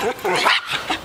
Ha ha ha!